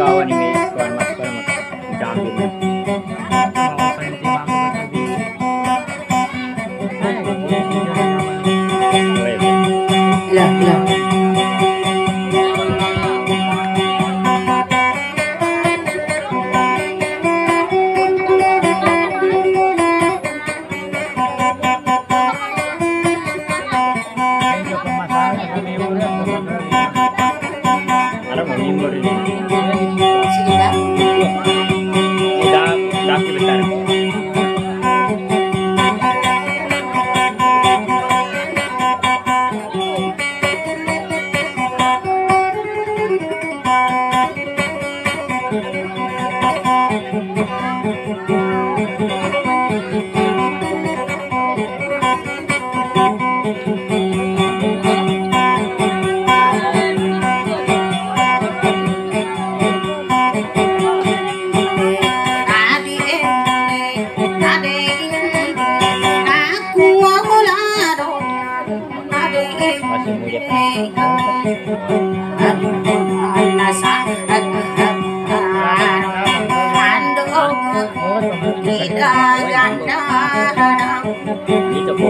kawan ni kawan mas kawan mas jambi हमारा mummy मरी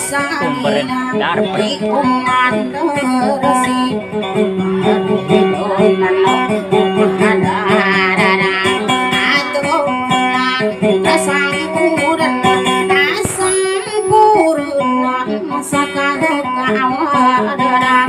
Sampurna sakadaka awak darah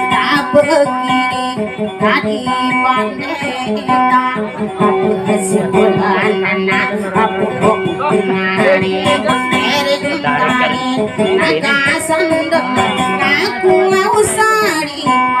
begini tadi wanita aku kesimpulan anak aku dengar dengar dengar dengar dengar dengar dengar dengar dengar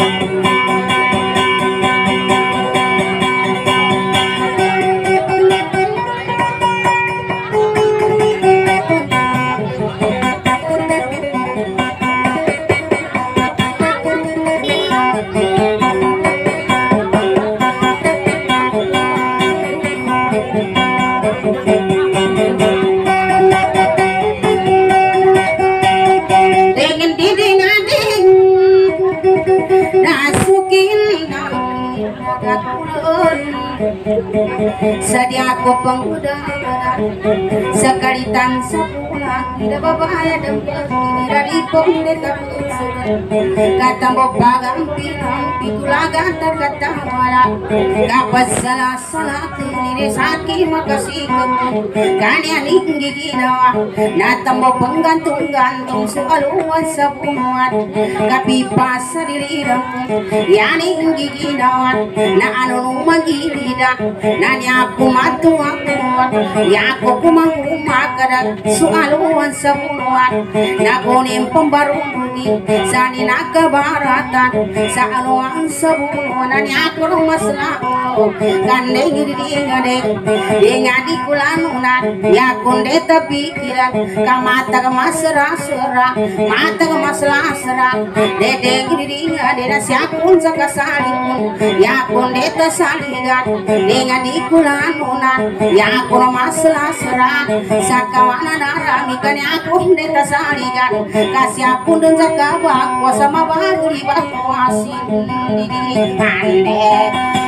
Penggoda Sekali tan sepulang Tidak babaya dan begini Punuan Na kunin pembarungi Sa ninakabaratan Sa ano ang sabunan Yako rumaslao Kande ngiri-ngade Ingadi kulanunan. Yakun deta pikiran Kamata kemasra-sera Mata kemasla-sera Dede ngiri-ngade Na siapun sakasalipun Yakun deta saligan Ingadi kulanunan. Yakun masla-sera Sakawana naramikan Yakun deta saligan Kasiapun dan sakabak Wasama baru di batu asin di punta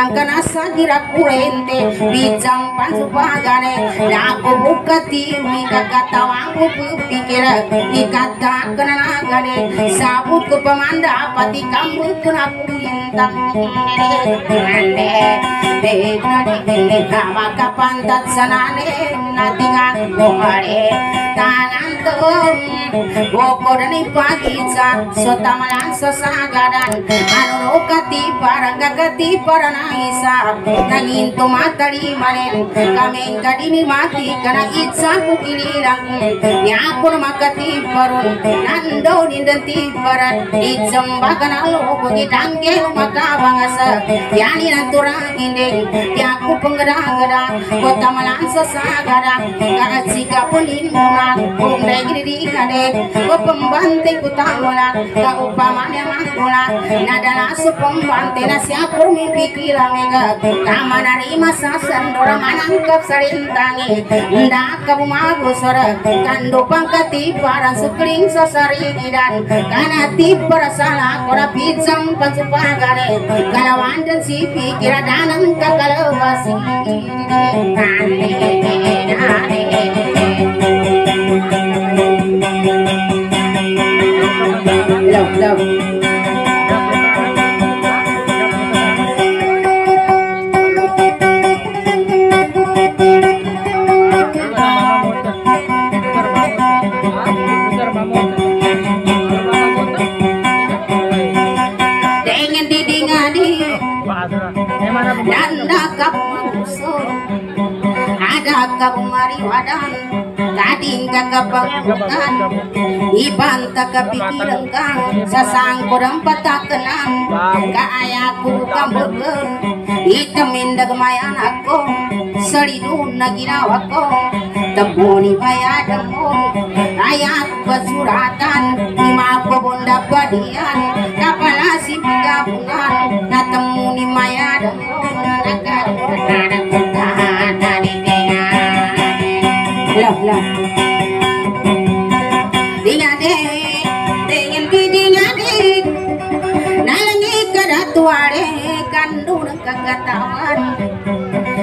Nang kanasa dira kurente Bijang pansupagane Na ko buka timi Kakatawang ko pikir Ikata kenanagane Sabut ko pamanda Pati kamu kena kulintang Ande Degna di Kama kapantat sanane Natingan kumare Tangan tum Boko dan ipagitsa So tamalan sa sagadan Ano kati parang gagati para na isa Nangin tumatali manin Kaming kadini mati Kana itsa kukililang Niya ako na makati paron Nando nindanti paran Itsam baka na loko Kitangke makabangasa Yani na turang inding Tiya ko panggada-gada Kota malan sa sagada Kaasika punin muna Kung dagiri kade Ko pembante ko tamulan Ka upamanya mangkulan Nadala sa pembante Na siya por mi pikilang ega Kama na rima sa love. Dengan didingadi Nanda Kakapangutan Ibanta kapikiran kang Sasang kurang patakenan Kaayaku kambugan Itamin dagmayan ako Salidun na ginawa ko Tembuni bayadan Ayat basuratan Lima pabunda badian. Kapala si gabungan Natemu ni mayadan mo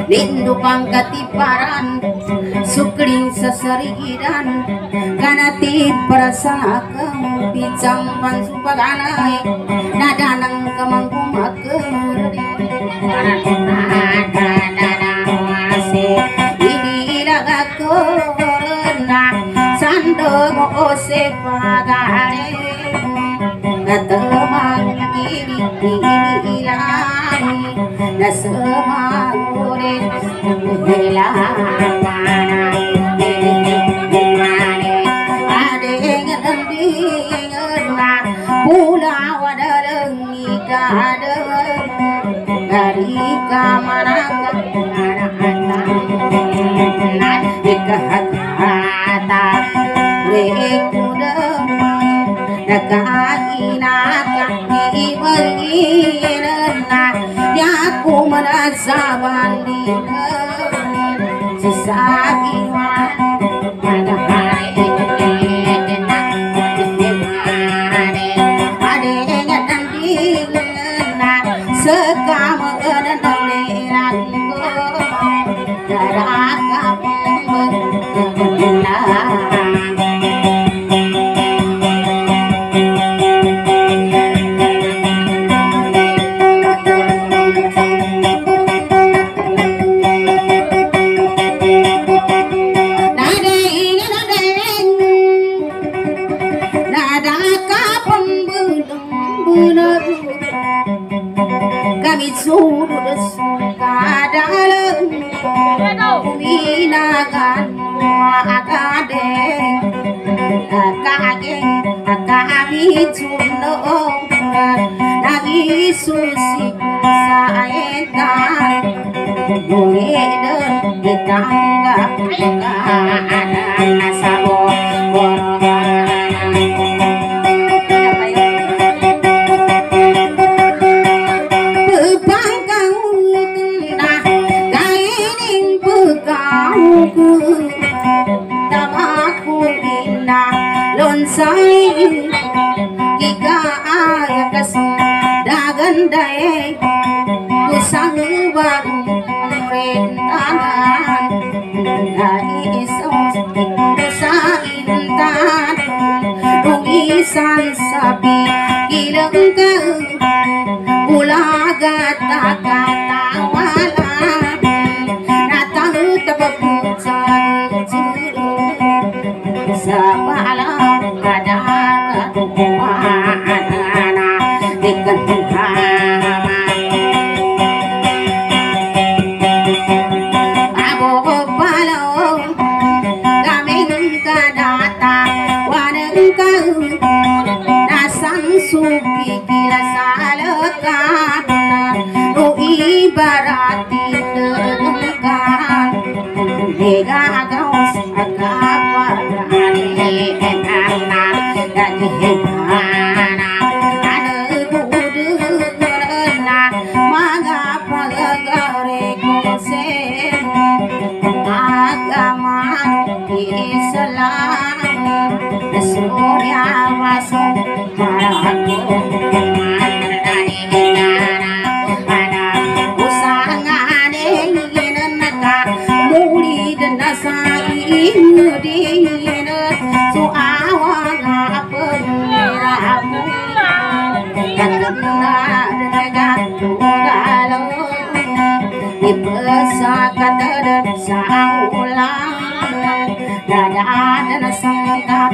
lindu pangkatiparan sukring sasarigiran kanati prasanakeun pincang pansupaganae nadanang kamangkumakeun Sandogo ose pagare Terima kasih. ra xa Nani chuno kar, nani susi saeta, goe dar ganga ka gigaaykas daganday isang bagong rentangan naiisaw sa intan kung isang Ipesakata sa ulang Dada na sangka